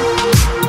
Bye.